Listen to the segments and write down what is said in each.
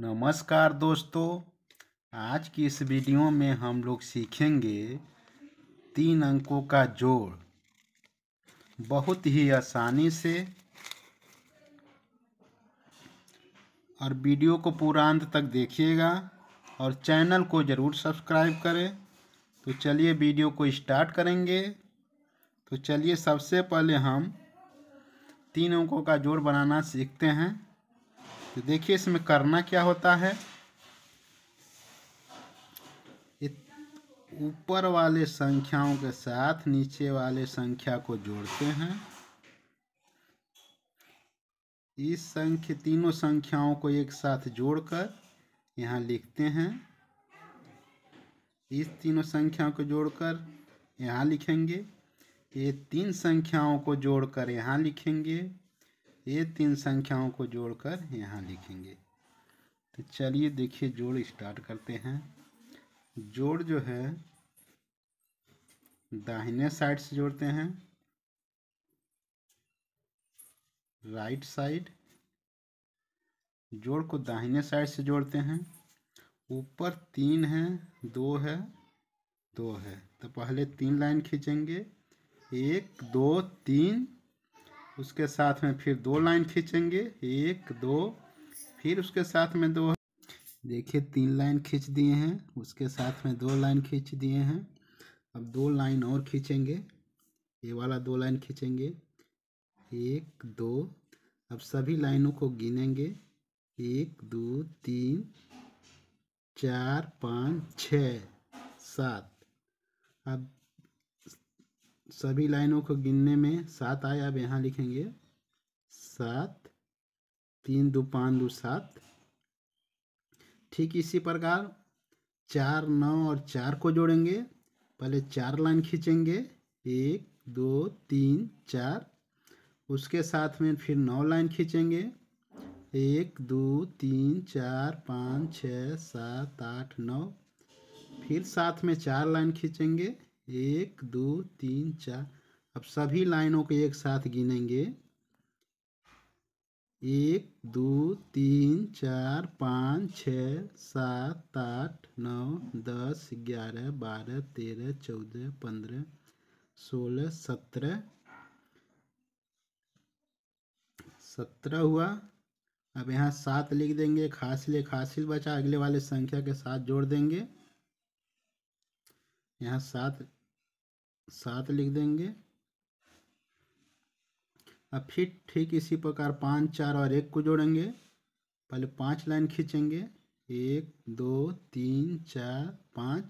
नमस्कार दोस्तों। आज की इस वीडियो में हम लोग सीखेंगे तीन अंकों का जोड़। बहुत ही आसानी से। और वीडियो को पूरा अंत तक देखिएगा और चैनल को ज़रूर सब्सक्राइब करें। तो चलिए वीडियो को स्टार्ट करेंगे। तो चलिए सबसे पहले हम तीन अंकों का जोड़ बनाना सीखते हैं। तो देखिए इसमें करना क्या होता है। ऊपर वाले संख्याओं के साथ नीचे वाले संख्या को जोड़ते हैं। इस संख्या, तीनों संख्याओं को एक साथ जोड़कर यहाँ लिखते हैं। इस तीनों संख्याओं को जोड़कर यहाँ लिखेंगे। ये तीन संख्याओं को जोड़कर यहाँ लिखेंगे। ये तीन संख्याओं को जोड़कर यहाँ लिखेंगे। तो चलिए देखिए जोड़ स्टार्ट करते हैं। जोड़ जो है, दाहिने साइड से जोड़ते हैं। राइट साइड, जोड़ को दाहिने साइड से जोड़ते हैं। ऊपर तीन है, दो है दो है। तो पहले तीन लाइन खींचेंगे। एक, दो, तीन उसके साथ में फिर दो लाइन खींचेंगे। एक, दो, फिर उसके साथ में दो। देखिए, तीन लाइन खींच दिए हैं। उसके साथ में दो लाइन खींच दिए हैं। अब दो लाइन और खींचेंगे। ये वाला दो लाइन खींचेंगे। एक, दो। अब सभी लाइनों को गिनेंगे। एक, दो, तीन, चार, पाँच, छ, सात। अब सभी लाइनों को गिनने में सात आए, अब यहाँ लिखेंगे। सात, तीन दो पाँच दो सात। ठीक इसी प्रकार चार नौ और चार को जोड़ेंगे। पहले चार लाइन खींचेंगे। एक, दो, तीन, चार। उसके साथ में फिर नौ लाइन खींचेंगे। एक, दो, तीन, चार, पाँच, छः, सात, आठ, नौ। फिर साथ में चार लाइन खींचेंगे। एक, दो, तीन, चार। अब सभी लाइनों को एक साथ गिनेंगे। एक, दो, तीन, चार, पाँच, छ, सात, आठ, नौ, दस, ग्यारह, बारह, तेरह, चौदह, पंद्रह, सोलह, सत्रह। सत्रह हुआ। अब यहाँ सात लिख देंगे। खासिल खासिल बचा। अगले वाले संख्या के साथ जोड़ देंगे। यहाँ सात सात लिख देंगे। अब फिर ठीक इसी प्रकार पाँच, चार और एक को जोड़ेंगे। पहले पाँच लाइन खींचेंगे। एक, दो, तीन, चार, पाँच।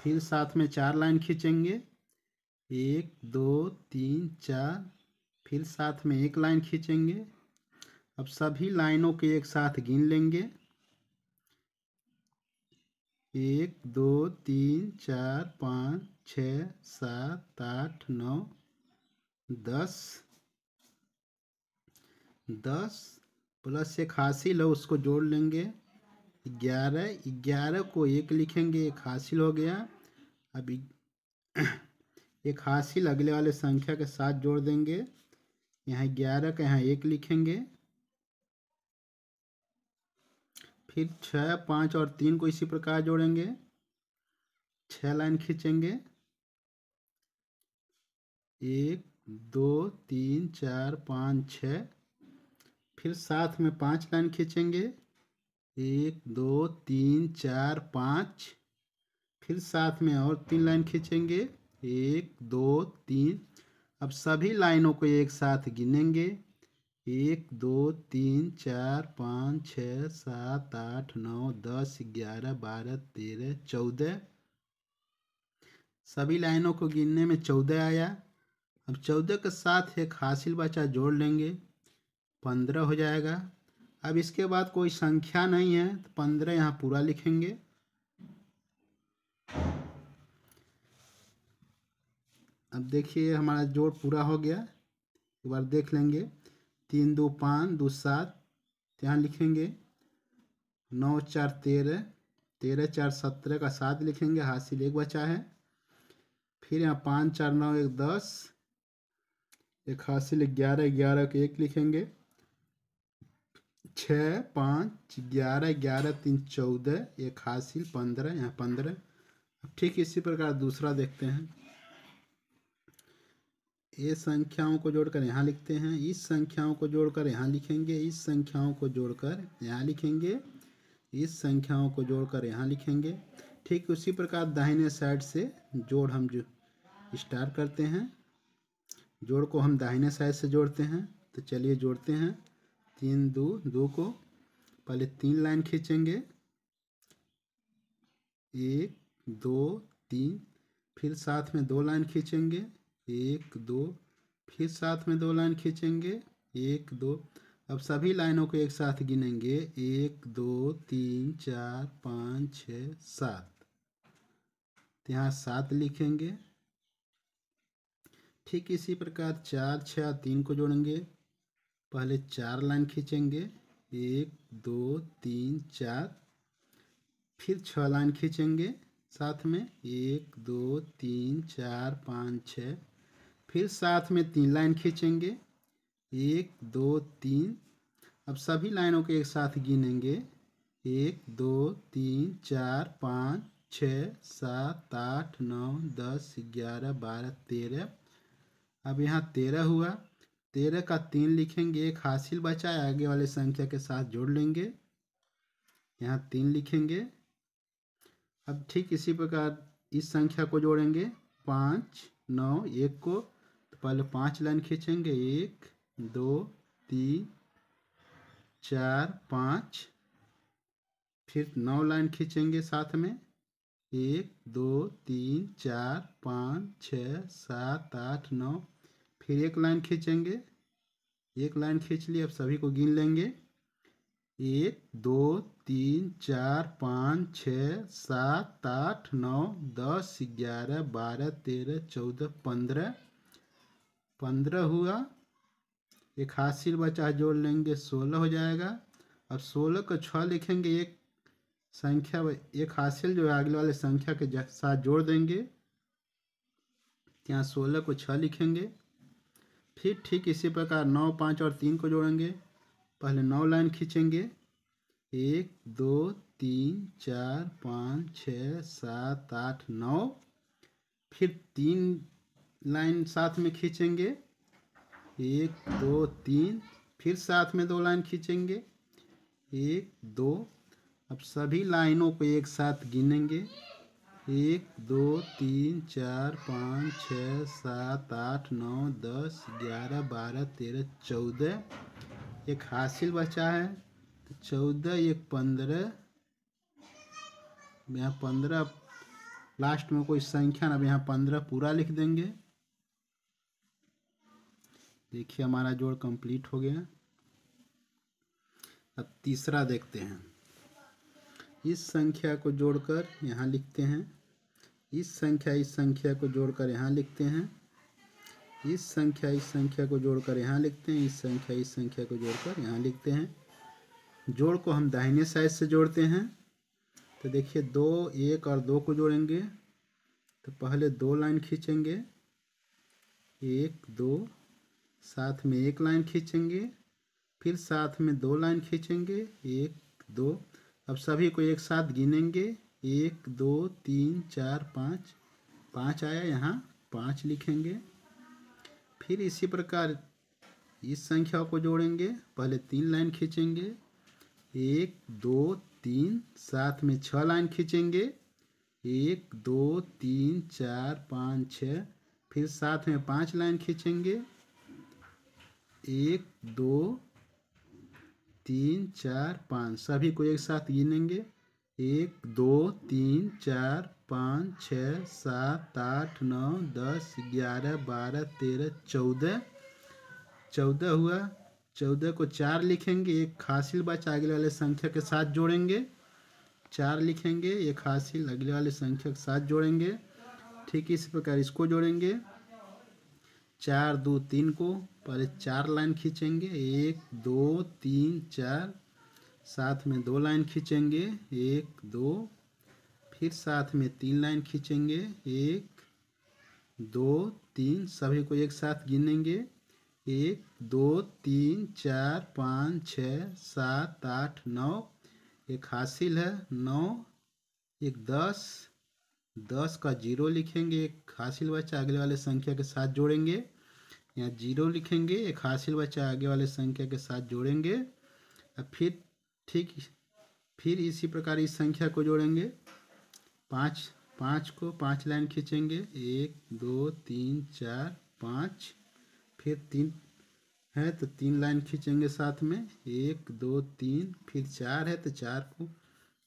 फिर साथ में चार लाइन खींचेंगे। एक, दो, तीन, चार। फिर साथ में एक लाइन खींचेंगे। अब सभी लाइनों के एक साथ गिन लेंगे। एक, दो, तीन, चार, पाँच, छ, सात, आठ, नौ, दस। दस प्लस एक हासिल है, उसको जोड़ लेंगे। ग्यारह ग्यारह को एक लिखेंगे, एक हासिल हो गया। अब एक हासिल अगले वाले संख्या के साथ जोड़ देंगे। यहाँ ग्यारह का यहाँ एक लिखेंगे। फिर छः, पाँच और तीन को इसी प्रकार जोड़ेंगे। छः लाइन खींचेंगे। एक, दो, तीन, चार, पाँच, छ। फिर साथ में पाँच लाइन खींचेंगे। एक, दो, तीन, चार, पाँच। फिर साथ में और तीन लाइन खींचेंगे। एक, दो, तीन। अब सभी लाइनों को एक साथ गिनेंगे। एक, दो, तीन, चार, पाँच, छः, सात, आठ, नौ, दस, ग्यारह, बारह, तेरह, चौदह। सभी लाइनों को गिनने में चौदह आया। अब चौदह के साथ एक हासिल बचा जोड़ लेंगे। पंद्रह हो जाएगा। अब इसके बाद कोई संख्या नहीं है तो पंद्रह यहाँ पूरा लिखेंगे। अब देखिए हमारा जोड़ पूरा हो गया। एक बार देख लेंगे। तीन, दो, पाँच, दो, सात यहाँ लिखेंगे। नौ, चार, तेरह तेरह, चार, सत्रह का सात लिखेंगे, हासिल एक बचा है। फिर यहाँ पाँच, चार, नौ, एक, दस, एक हासिल ग्यारह ग्यारह के एक लिखेंगे। छः, पाँच, ग्यारह ग्यारह, तीन, चौदह, एक हासिल, पंद्रह, यहाँ पंद्रह। ठीक इसी प्रकार दूसरा देखते हैं। ये संख्याओं को जोड़कर यहाँ लिखते हैं, इस संख्याओं को जोड़कर यहाँ लिखेंगे, इस संख्याओं को जोड़कर यहाँ लिखेंगे, इस संख्याओं को जोड़कर यहाँ लिखेंगे। ठीक उसी प्रकार दाहिने साइड से जोड़ हम जो स्टार्ट करते हैं। जोड़ को हम दाहिने साइड से जोड़ते हैं तो चलिए जोड़ते हैं। तीन, दो दो को पहले तीन लाइन खींचेंगे। एक, दो, तीन, फिर साथ में दो लाइन खींचेंगे। एक, दो, फिर साथ में दो लाइन खींचेंगे। एक, दो। अब सभी लाइनों को एक साथ गिनेंगे। एक, दो, तीन, चार, पाँच, छ, सात। तो यहाँ सात लिखेंगे। ठीक इसी प्रकार चार, छः तीन को जोड़ेंगे। पहले चार लाइन खींचेंगे। एक, दो, तीन, चार। फिर छः लाइन खींचेंगे साथ में। एक, दो, तीन, चार, पाँच, छः। फिर साथ में तीन लाइन खींचेंगे। एक, दो, तीन। अब सभी लाइनों को एक साथ गिनेंगे। एक, दो, तीन, चार, पाँच, छ, सात, आठ, नौ, दस, ग्यारह, बारह, तेरह। अब यहाँ तेरह हुआ। तेरह का तीन लिखेंगे। एक हासिल बचा है। आगे वाले संख्या के साथ जोड़ लेंगे। यहाँ तीन लिखेंगे। अब ठीक इसी प्रकार इस संख्या को जोड़ेंगे। पाँच, नौ, एक को। पहले पाँच लाइन खींचेंगे, एक, दो, तीन, चार, पाँच। फिर नौ लाइन खींचेंगे साथ में। एक, दो, तीन, चार, पाँच छ सात, आठ, नौ। फिर एक लाइन खींचेंगे। एक लाइन खींच ली, अब सभी को गिन लेंगे। एक, दो, तीन, चार, पाँच छ सात, आठ, नौ, दस, ग्यारह, बारह, तेरह, चौदह, पंद्रह। पंद्रह हुआ, एक हासिल बचा, जोड़ लेंगे, सोलह हो जाएगा। अब सोलह को छः लिखेंगे, एक संख्या एक हासिल जो है अगले वाले संख्या के साथ जोड़ देंगे। यहाँ सोलह को छः लिखेंगे। फिर ठीक इसी प्रकार नौ, पाँच और तीन को जोड़ेंगे। पहले नौ लाइन खींचेंगे। एक, दो, तीन, चार, पाँच छ सात, आठ, नौ। फिर तीन लाइन साथ में खींचेंगे। एक, दो, तीन, फिर साथ में दो लाइन खींचेंगे। एक, दो, अब सभी लाइनों को एक साथ गिनेंगे। एक, दो, तीन, चार, पाँच छः सात, आठ, नौ, दस, ग्यारह, बारह, तेरह, चौदह, एक हासिल बचा है। तो चौदह, एक पंद्रह, यहाँ पंद्रह, लास्ट में कोई संख्या ना, अब यहाँ पंद्रह पूरा लिख देंगे। देखिए हमारा जोड़ कंप्लीट हो गया। अब तीसरा देखते हैं। इस संख्या को जोड़कर यहाँ लिखते हैं। इस संख्या इस संख्या को जोड़कर यहाँ लिखते हैं। इस संख्या इस संख्या को जोड़कर यहाँ लिखते हैं। इस संख्या इस संख्या को जोड़कर यहाँ लिखते हैं। जोड़ को हम दाहिने साइड से जोड़ते हैं। तो देखिए दो, एक और दो को जोड़ेंगे। तो पहले दो लाइन खींचेंगे। एक, दो साथ में एक लाइन खींचेंगे, फिर साथ में दो लाइन खींचेंगे, एक, दो। अब सभी को एक साथ गिनेंगे। एक, दो, तीन, चार, पाँच। पाँच आया यहाँ, पाँच लिखेंगे। फिर इसी प्रकार इस संख्या को जोड़ेंगे। पहले तीन लाइन खींचेंगे। एक, दो, तीन, साथ में छः लाइन खींचेंगे। एक, दो, तीन, चार, पाँच छ फिर साथ में पाँच लाइन खींचेंगे। एक, दो, तीन, चार, पाँच। सभी को एक साथ गिनेंगे। एक, दो, तीन, चार, पाँच, छ, सात, आठ, नौ, दस, ग्यारह, बारह, तेरह, चौदह। चौदह हुआ। चौदह को चार लिखेंगे। एक हासिल बचा, अगले वाले संख्या के साथ जोड़ेंगे। चार लिखेंगे। एक हासिल, अगले वाले संख्या के साथ जोड़ेंगे। ठीक इस प्रकार इसको जोड़ेंगे। चार, दो, तीन को पहले चार लाइन खींचेंगे। एक, दो, तीन, चार, साथ में दो लाइन खींचेंगे। एक, दो, फिर साथ में तीन लाइन खींचेंगे। एक, दो, तीन, सभी को एक साथ गिनेंगे। एक, दो, तीन, चार, पाँच, छ, सात, आठ, नौ, एक हासिल है। नौ, एक दस दस का ज़ीरो लिखेंगे, एक हासिल बचा अगले वाले संख्या के साथ जोड़ेंगे। यहाँ ज़ीरो लिखेंगे, एक हासिल बचा आगे वाले संख्या के साथ जोड़ेंगे। और फिर ठीक, फिर इसी प्रकार इस संख्या को जोड़ेंगे। पाँच पाँच को पाँच लाइन खींचेंगे। एक, दो, तीन, चार, पाँच। फिर तीन है तो तीन लाइन खींचेंगे साथ में। एक, दो, तीन, फिर चार है तो चार को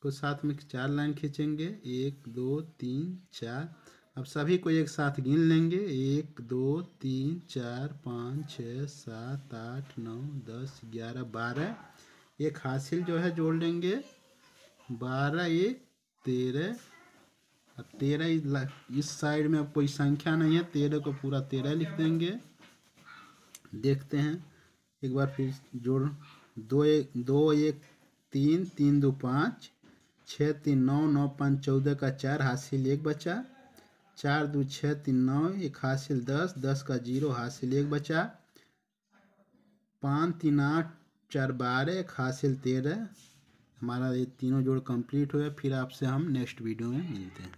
को साथ में चार लाइन खींचेंगे। एक, दो, तीन, चार। अब सभी को एक साथ गिन लेंगे। एक, दो, तीन, चार, पाँच, छः, सात, आठ, नौ, दस, ग्यारह, बारह। एक हासिल जो है जोड़ लेंगे। बारह, एक, तेरह। अब तेरह इस साइड में अब कोई संख्या नहीं है। तेरह को पूरा तेरह लिख देंगे। देखते हैं। एक बार फिर जोड़। दो, एक दो, एक, तीन तीन, दो, पाँच। छः तीन नौ नौ पाँच चौदह का चार हासिल एक बचा। चार दो छः तीन नौ, एक हासिल दस दस का ज़ीरो हासिल एक बचा। पाँच तीन आठ, चार बारह, एक हासिल तेरह। हमारा ये तीनों जोड़ कंप्लीट हो गया फिर आपसे हम नेक्स्ट वीडियो में मिलते हैं।